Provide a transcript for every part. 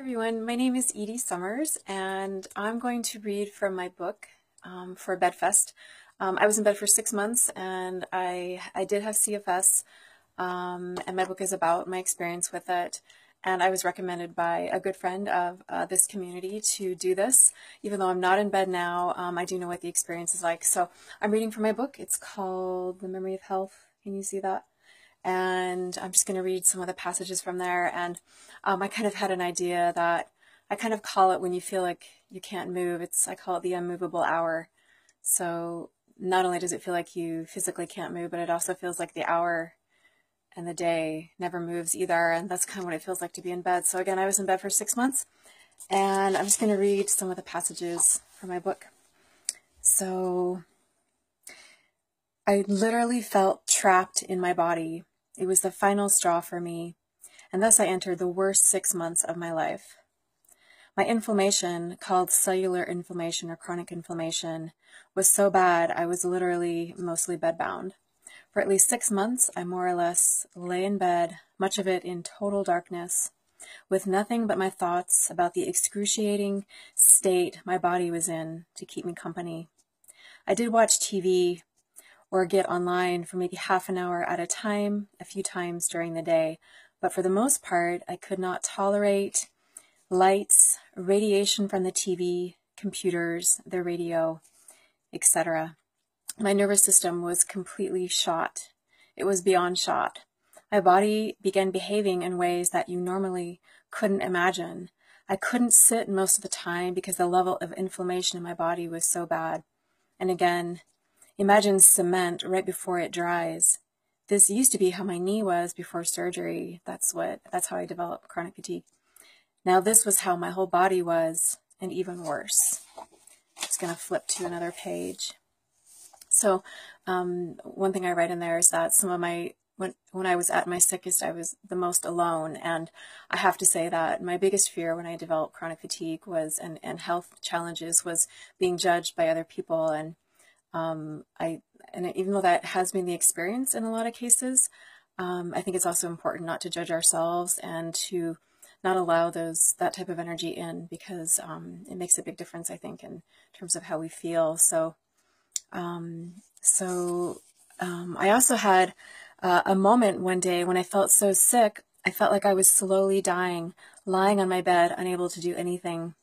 everyone, my name is Edie Summers and I'm going to read from my book um, for BedFest. Um, I was in bed for six months and I, I did have CFS um, and my book is about my experience with it and I was recommended by a good friend of uh, this community to do this. Even though I'm not in bed now, um, I do know what the experience is like. So I'm reading from my book. It's called The Memory of Health. Can you see that? And I'm just going to read some of the passages from there. And um, I kind of had an idea that I kind of call it when you feel like you can't move. It's I call it the unmovable hour. So not only does it feel like you physically can't move, but it also feels like the hour and the day never moves either. And that's kind of what it feels like to be in bed. So again, I was in bed for six months, and I'm just going to read some of the passages from my book. So I literally felt trapped in my body it was the final straw for me, and thus I entered the worst six months of my life. My inflammation, called cellular inflammation or chronic inflammation, was so bad I was literally mostly bedbound. For at least six months, I more or less lay in bed, much of it in total darkness, with nothing but my thoughts about the excruciating state my body was in to keep me company. I did watch TV, or get online for maybe half an hour at a time, a few times during the day. But for the most part, I could not tolerate lights, radiation from the TV, computers, the radio, etc. My nervous system was completely shot. It was beyond shot. My body began behaving in ways that you normally couldn't imagine. I couldn't sit most of the time because the level of inflammation in my body was so bad. And again, Imagine cement right before it dries. This used to be how my knee was before surgery. That's what, that's how I developed chronic fatigue. Now this was how my whole body was, and even worse. Just going to flip to another page. So um, one thing I write in there is that some of my when when I was at my sickest, I was the most alone, and I have to say that my biggest fear when I developed chronic fatigue was and and health challenges was being judged by other people and um, I and even though that has been the experience in a lot of cases, um, I think it's also important not to judge ourselves and to not allow those that type of energy in because um, it makes a big difference. I think in terms of how we feel. So, um, so um, I also had uh, a moment one day when I felt so sick. I felt like I was slowly dying, lying on my bed, unable to do anything.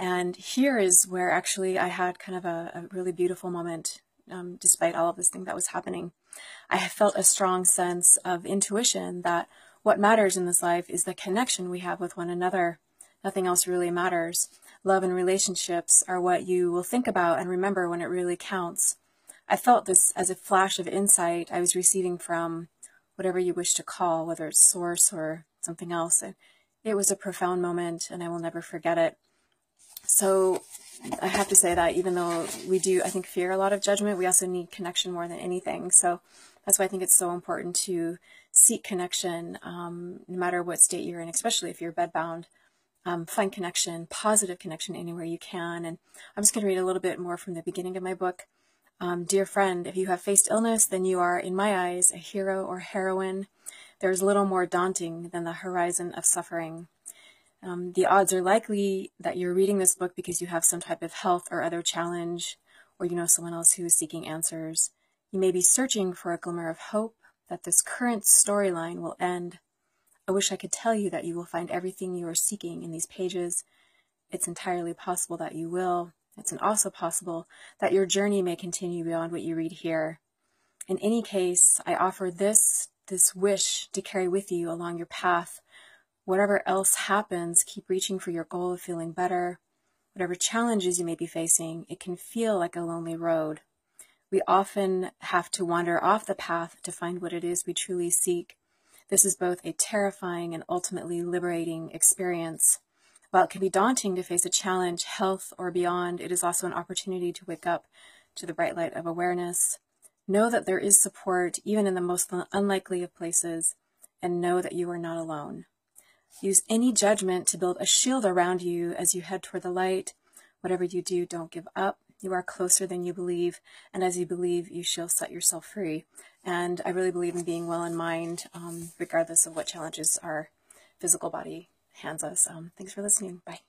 And here is where actually I had kind of a, a really beautiful moment, um, despite all of this thing that was happening. I felt a strong sense of intuition that what matters in this life is the connection we have with one another. Nothing else really matters. Love and relationships are what you will think about and remember when it really counts. I felt this as a flash of insight I was receiving from whatever you wish to call, whether it's source or something else. It, it was a profound moment and I will never forget it. So I have to say that even though we do, I think, fear a lot of judgment, we also need connection more than anything. So that's why I think it's so important to seek connection, um, no matter what state you're in, especially if you're bedbound. Um, find connection, positive connection anywhere you can. And I'm just going to read a little bit more from the beginning of my book. Um, Dear friend, if you have faced illness, then you are, in my eyes, a hero or heroine. There is little more daunting than the horizon of suffering. Um, the odds are likely that you're reading this book because you have some type of health or other challenge, or you know someone else who is seeking answers. You may be searching for a glimmer of hope that this current storyline will end. I wish I could tell you that you will find everything you are seeking in these pages. It's entirely possible that you will. It's also possible that your journey may continue beyond what you read here. In any case, I offer this, this wish to carry with you along your path Whatever else happens, keep reaching for your goal of feeling better. Whatever challenges you may be facing, it can feel like a lonely road. We often have to wander off the path to find what it is we truly seek. This is both a terrifying and ultimately liberating experience. While it can be daunting to face a challenge, health or beyond, it is also an opportunity to wake up to the bright light of awareness. Know that there is support even in the most unlikely of places, and know that you are not alone. Use any judgment to build a shield around you as you head toward the light. Whatever you do, don't give up. You are closer than you believe, and as you believe, you shall set yourself free. And I really believe in being well in mind, um, regardless of what challenges our physical body Hansa. So thanks for listening. Bye.